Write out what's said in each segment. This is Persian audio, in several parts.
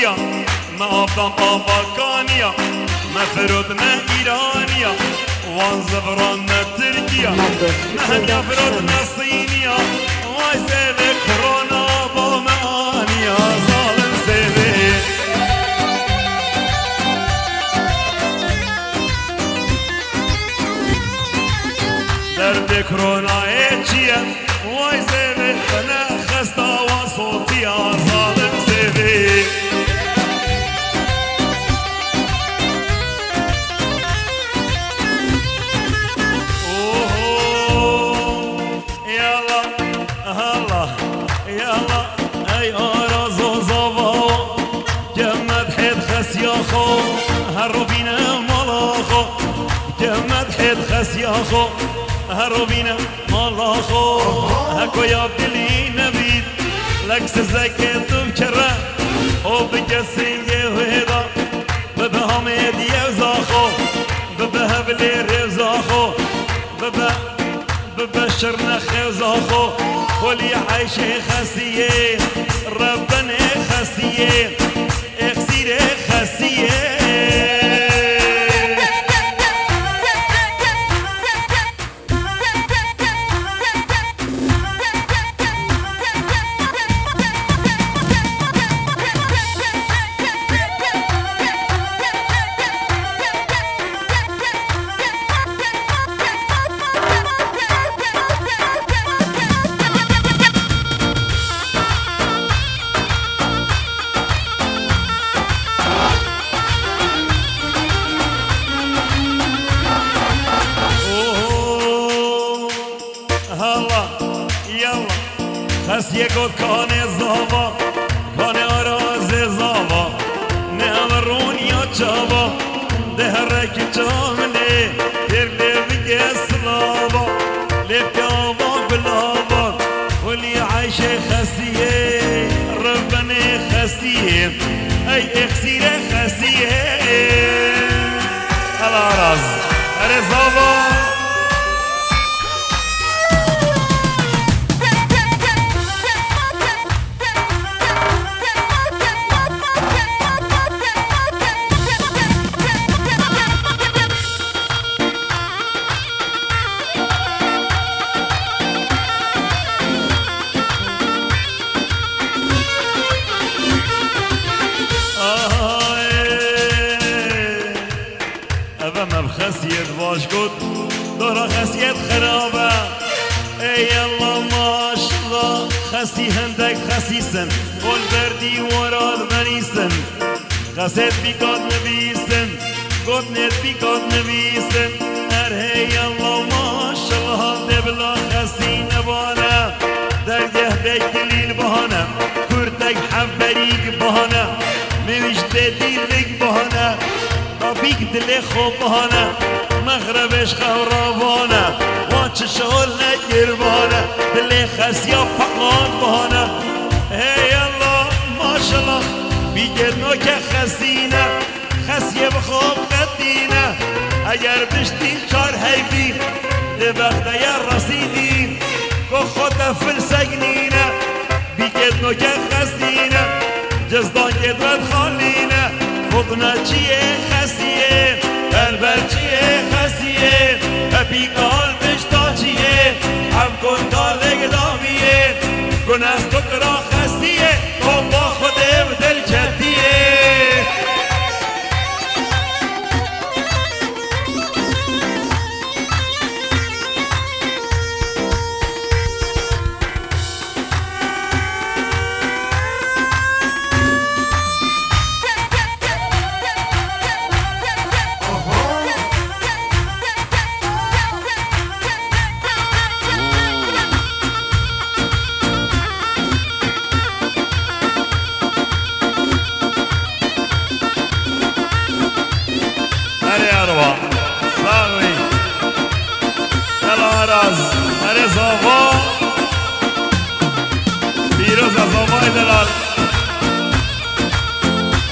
صوتيا ما أفضل أفاكانيا ما فرودنا إيرانيا وان زفرنا تركيا ما هدى فرودنا صينيا هروبينا ملاخو جمد حد خس يا خو هروبينا مالاخو هكو يا بلي نبيد لك سزكي تبكرة وبجسي يهدا ببهمد يزاخو ببهبلي رزاخو ببه ببشرنا خزاخو ولي عايشة خسية ربنا خسيه هلا یلا خس یکوت کانه زاوا کانه آراز زاوا نه امرون یا چاوا ده رک چامله در لبگ سلاوا لبگاوا گلاوا ولی عیش خسیه ربنا خسیه ای اخسیر خسیه الاراز ارزاوا اوه باش قد دورا خسيت خرابة اي الله ما شاء الله خسي هندك خسيسن والبردي ورا المنيسن خسيت بيقاد نبيسن قد نت بيقاد نبيسن هر هي الله ما شاء الله دبلا خسي نبانا. در يهدك دليل بهانا. كرتك حبريك بهانا. مش دليلك بهانا. رابيك دل خوبانه مغربش خورابانه واچ شغل نگربانه دل خسیا پاقان بانه. هی الله ماشالله بیگه نوک خسینه خسیه بخوب قدینه. اگر بشتین چار هیبی لبخته یا رسیدین که خود فل سگنینه. بیگه نوک خسینه جزدان گدرد خالینه. خودنا چیه When I look it our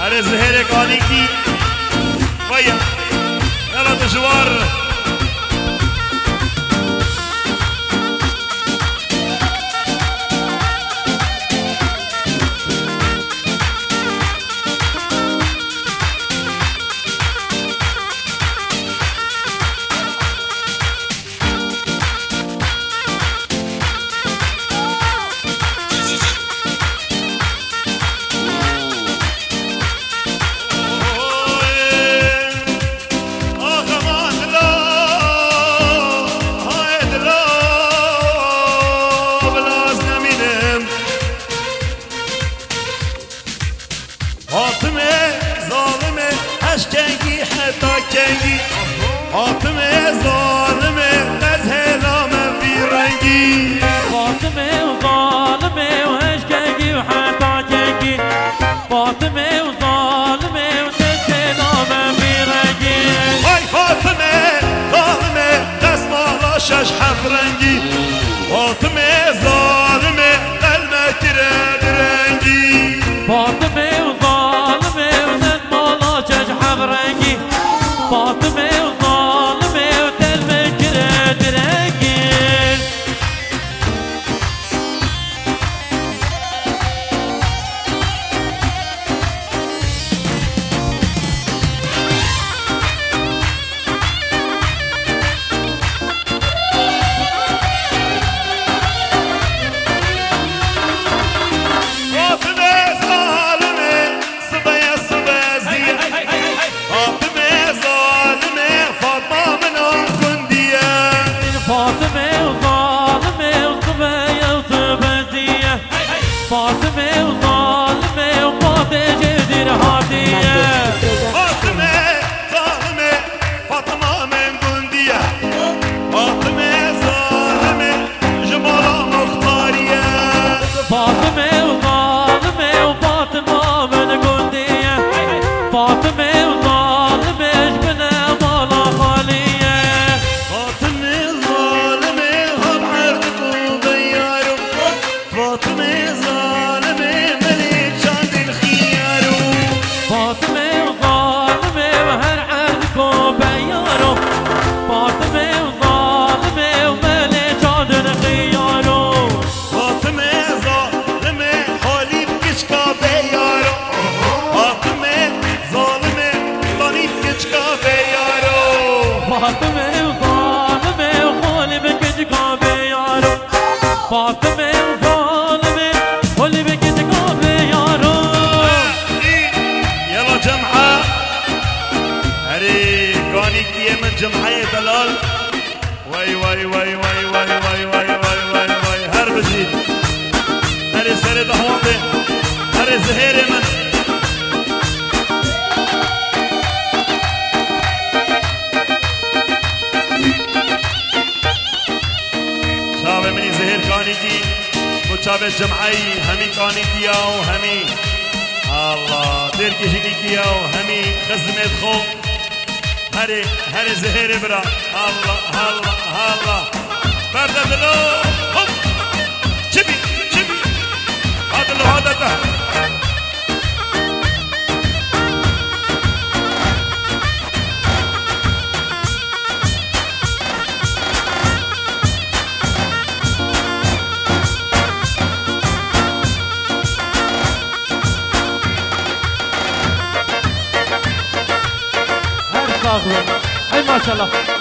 هر زهر کانیکی ویا یلا دشوار فاطمه وفاطمه دلال؟ به جمعی همي قاني کیا همي. الله دیر کشینی کیا همي. خزمي خزمت خو. هري هر زهر برا. الله الله الله. برد دلو. هم چبی چبی هذا لو هذا الله اكبر اي ما شاء الله